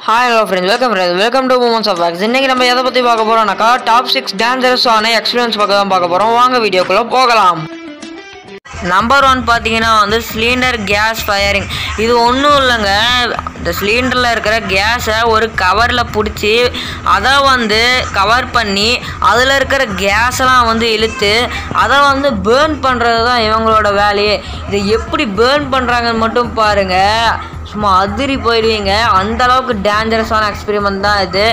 Hi hello friends welcome friends welcome to moments of facts இன்றைக்கி நம்ம எதை பற்றி பார்க்க போகிறோம்னாக்கா டாப் சிக்ஸ் டேஞ்சரஸான எக்ஸ்பீரியன்ஸ் பக்கம் தான் பார்க்க போகிறோம் வாங்க வீடியோக்குள்ளே போகலாம். நம்பர் ஒன் பார்த்தீங்கன்னா வந்து சிலிண்டர் கேஸ் ஃபயரிங் இது ஒன்றும் இல்லைங்க. இந்த சிலிண்டரில் இருக்கிற கேஸை ஒரு கவரில் பிடிச்சி அதை வந்து கவர் பண்ணி அதில் இருக்கிற கேஸெல்லாம் வந்து இழுத்து அதை வந்து பேர்ன் பண்ணுறது தான் இவங்களோட வேலையே. இதை எப்படி பேர்ன் பண்ணுறாங்கன்னு மட்டும் பாருங்கள் சும்மா அதிரி போயிடுவீங்க. அந்த அளவுக்கு டேஞ்சரஸான எக்ஸ்பெரிமெண்ட் தான் இது.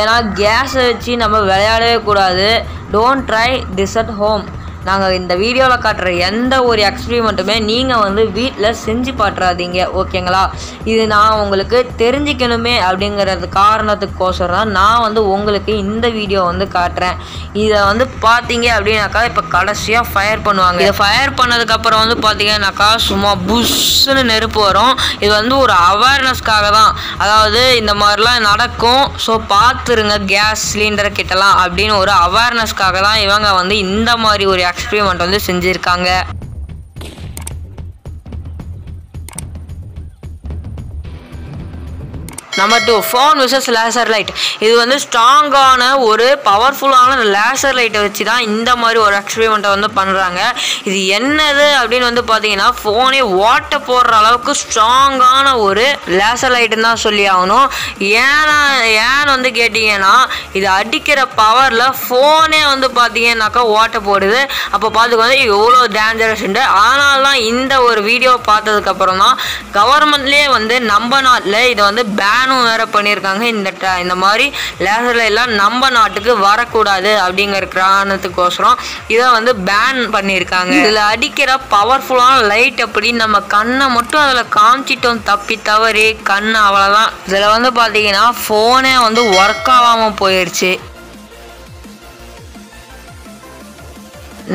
ஏன்னா கேஸை வச்சு நம்ம விளையாடவே கூடாது. Don't try this at home நாங்கள் இந்த வீடியோவில் காட்டுற எந்த ஒரு எக்ஸ்பிரிமெண்ட்டுமே நீங்கள் வந்து வீட்டில் செஞ்சு பாட்டுறாதீங்க ஓகேங்களா? இது நான் உங்களுக்கு தெரிஞ்சுக்கணுமே அப்படிங்கிறது காரணத்துக்கோசரம் தான் நான் வந்து உங்களுக்கு இந்த வீடியோ வந்து காட்டுறேன். இதை வந்து பார்த்தீங்க அப்படின்னாக்கா இப்போ கடைசியாக ஃபயர் பண்ணுவாங்க. இதை ஃபயர் பண்ணதுக்கப்புறம் வந்து பார்த்தீங்கன்னாக்கா சும்மா புஷ்ஷுன்னு நெருப்பு வரும். இது வந்து ஒரு அவேர்னஸ்க்காக தான். அதாவது இந்த மாதிரிலாம் நடக்கும். ஸோ பார்த்துருங்க கேஸ் சிலிண்டர் கிட்டலாம் அப்படின்னு ஒரு அவேர்னஸ்க்காக தான் இவங்க வந்து இந்த மாதிரி ஒரு எக்ஸ்பிரிமெண்ட் வந்து செஞ்சுருக்காங்க. Number two phone versus laser light இது வந்து ஸ்ட்ராங்கான ஒரு பவர்ஃபுல்லான லேசர் லைட்டை வச்சு தான் இந்த மாதிரி ஒரு எக்ஸ்பெரிமெண்ட்டை வந்து பண்ணுறாங்க இது என்னது அப்படின்னு வந்து பார்த்தீங்கன்னா ஃபோனே ஓட்ட போடுற அளவுக்கு ஸ்ட்ராங்கான ஒரு லேசர் லைட்டுன்னு தான் சொல்லி ஆகணும். ஏன்னா ஏன்னு வந்து கேட்டிங்கன்னா இது அடிக்கிற பவரில் ஃபோனே வந்து பார்த்தீங்கன்னாக்கா ஓட்ட போடுது. அப்போ பார்த்துக்கோங்க எவ்வளோ டேஞ்சரஸ்ன்ட்டு அதனால தான் இந்த ஒரு வீடியோ பார்த்ததுக்கப்புறம் தான் கவர்மெண்ட்லேயே வந்து நம்ம நாட்டில் இதை வந்து பேனும் வேற பண்ணியிருக்காங்க இந்த இந்த மாதிரி லேசர்ல எல்லாம் நம்ம நாட்டுக்கு வரக்கூடாது அப்படிங்கிற காரணத்துக்கோசரம் இதை வந்து பேன் பண்ணியிருக்காங்க இதில் அடிக்கிற பவர்ஃபுல்லான லைட் அப்படி நம்ம கண்ணை மட்டும் அதில் காமிச்சிட்டோம். தப்பி தவறி கண் அவ்வளோதான் இதில் வந்து பார்த்தீங்கன்னா ஃபோனே வந்து ஒர்க் ஆகாமல் போயிடுச்சு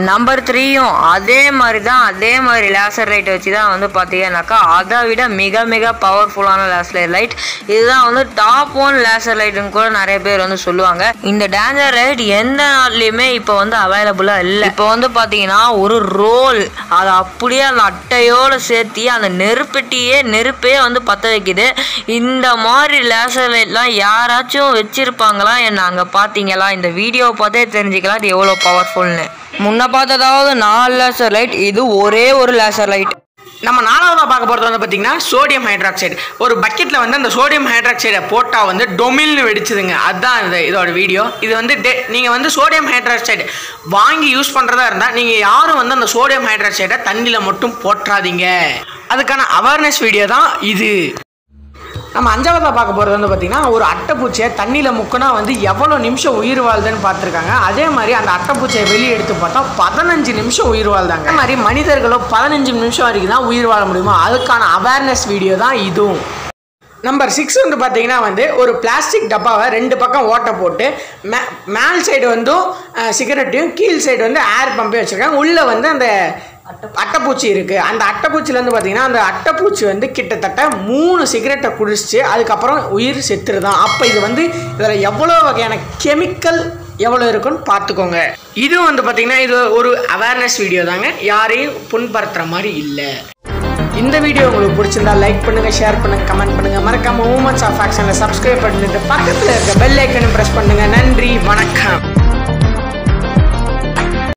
நம்பர் த்ரீயும் அதே மாதிரி தான் அதே மாதிரி லேசர் லைட் வச்சு தான் வந்து பார்த்தீங்கன்னாக்கா அதை விட மிக மிக பவர்ஃபுல்லான லேசர் லைட் இதுதான் வந்து டாப் ஒன் லேசர் லைட்டுன்னு கூட நிறைய பேர் வந்து சொல்லுவாங்க. இந்த டேஞ்சர் லைட் எந்த நாட்லேயுமே இப்போ வந்து அவைலபிளாக இல்லை. இப்போ வந்து பார்த்தீங்கன்னா ஒரு ரோல் அதை அப்படியே அந்த அட்டையோடு சேர்த்தி அந்த நெருப்பெட்டியே நெருப்பே வந்து பற்ற வைக்குது. இந்த மாதிரி லேசர் லைட்லாம் யாராச்சும் வச்சுருப்பாங்களா? என்ன அங்கே பார்த்தீங்களா இந்த வீடியோ பார்த்தே தெரிஞ்சுக்கலாம் இது எவ்வளோ பவர்ஃபுல்னு முன்ன பார்த்ததாவது நாலு லேசர் லைட் இது ஒரே ஒரு லேசர் லைட் நம்ம நாலாவதாக பார்க்க போகிறது வந்து பார்த்தீங்கன்னா சோடியம் ஹைட்ராக்சைடு ஒரு பக்கெட்டில் வந்து அந்த சோடியம் ஹைட்ராக்சைடை போட்டால் வந்து டொமில்னு வெடிச்சுதுங்க. அதுதான் இது இதோட வீடியோ இது வந்து டே நீங்கள் வந்து சோடியம் ஹைட்ராக்சைடு வாங்கி யூஸ் பண்ணுறதா இருந்தால் நீங்கள் யாரும் வந்து அந்த சோடியம் ஹைட்ராக்சைடை தண்ணியில் மட்டும் போட்டுறாதீங்க அதுக்கான அவேர்னஸ் வீடியோ தான் இது. நம்ம அஞ்சாவதாக பார்க்க போகிறது வந்து பார்த்திங்கன்னா ஒரு அட்டைப்பூச்சியை தண்ணியில் முக்கினா வந்து எவ்வளோ நிமிஷம் உயிர் வாழ்துன்னு பார்த்துருக்காங்க. அதே மாதிரி அந்த அட்டைப்பூச்சியை வெளியே எடுத்து பார்த்தா பதினஞ்சு நிமிஷம் உயிர் வாழ்ந்தாங்க. அதே மாதிரி மனிதர்களோ பதினஞ்சு நிமிஷம் வரைக்கும் தான் உயிர் வாழ முடியுமா அதுக்கான அவேர்னஸ் வீடியோ தான் இதுவும். நம்பர் சிக்ஸ் வந்து பார்த்தீங்கன்னா வந்து ஒரு பிளாஸ்டிக் டப்பாவை ரெண்டு பக்கம் ஓட்டை போட்டு மே மேல் சைடு வந்து சிகரெட்டையும் கீழ் சைடு வந்து ஏர் பம்பையும் வச்சுருக்காங்க. உள்ளே வந்து அந்த அட்டைப்பூச்சி இருக்குது அந்த அட்டைப்பூச்சிலேருந்து பார்த்தீங்கன்னா அந்த அட்டைப்பூச்சி வந்து கிட்டத்தட்ட மூணு சிகரெட்டை குடிச்சிச்சு. அதுக்கப்புறம் உயிர் செத்துருதான். அப்போ இது வந்து இதில் எவ்வளோ வகையான கெமிக்கல் எவ்வளோ இருக்குன்னு பார்த்துக்கோங்க. இதுவும் வந்து பார்த்தீங்கன்னா இது ஒரு அவேர்னஸ் வீடியோ தாங்க. யாரையும் புண்படுத்துகிற மாதிரி இல்லை. இந்த வீடியோ உங்களுக்கு பிடிச்சிருந்தா லைக் பண்ணுங்கள் ஷேர் பண்ணுங்கள் கமெண்ட் பண்ணுங்கள் மறக்காமல் மூமெண்ட்ஸ் ஆஃப் ஆக்ஷனில் சப்ஸ்கிரைப் பண்ணிட்டு பக்கத்தில் இருக்க பெல் ஐக்கனை ப்ரெஸ் பண்ணுங்கள் நன்றி வணக்கம்.